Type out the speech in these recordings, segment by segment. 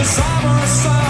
Cause I'm a star.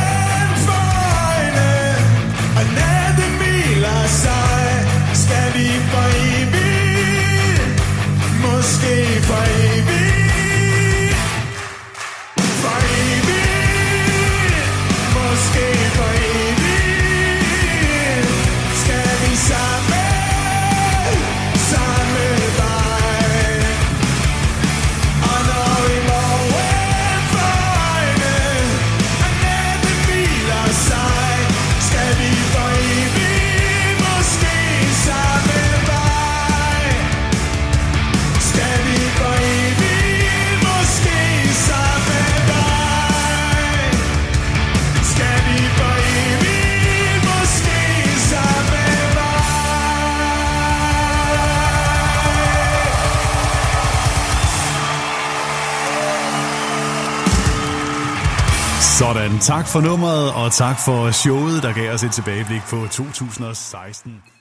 Sådan, tak for nummeret, og tak for showet, der gav os et tilbageblik på 2016.